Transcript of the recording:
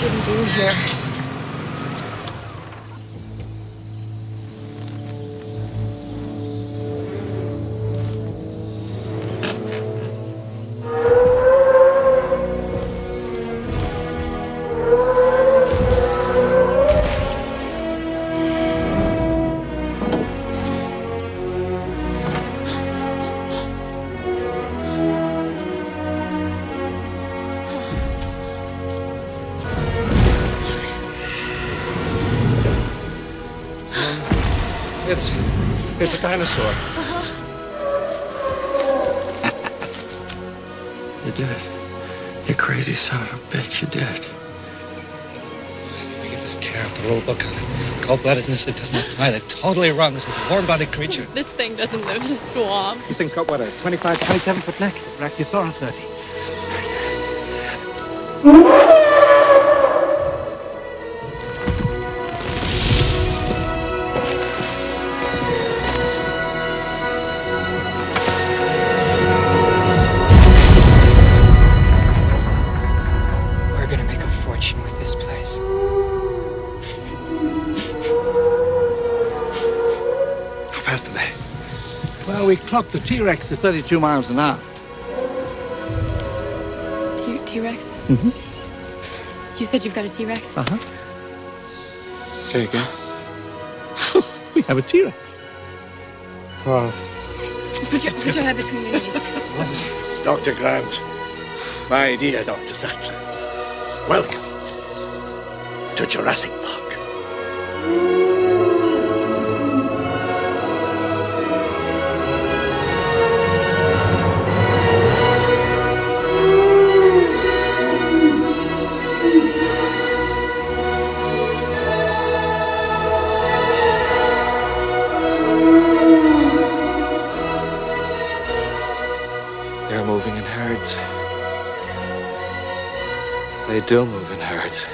shouldn't be here. It's it's a dinosaur. You did it. You crazy son of a bitch, you did it. Look at this tear up the rule book on it. Cold-bloodedness, it doesn't apply. They're totally wrong. This is a warm-bodied creature. This thing doesn't live in a swamp. This thing's got, what, a 25, 27-foot neck? Brachiosaurus 30. How fast are they? Well, we clocked the T-Rex to 32 miles an hour. T- T-Rex? Mm-hmm. You said you've got a T-Rex? Uh-huh. Say again. We have a T-Rex. Wow. Put your, put your head between your knees. Dr. Grant. My dear Dr. Sattler. Welcome to Jurassic Park. They're moving in herds. They do move in herds.